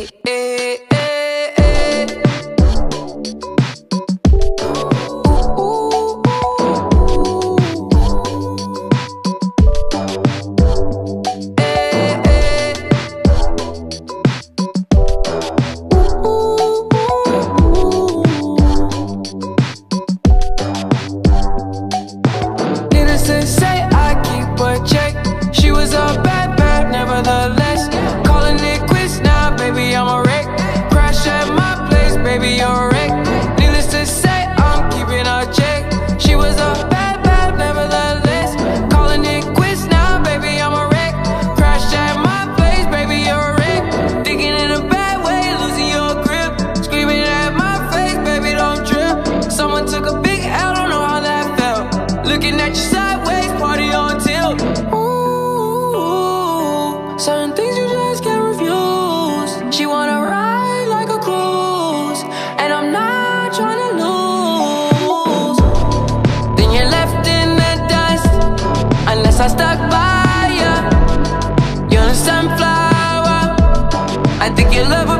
eh, eh. party on tilt. Ooh, certain things you just can't refuse. She wanna ride like a cruise, and I'm not tryna lose. Then you're left in the dust, unless I stuck by ya. You're a sunflower. I think you love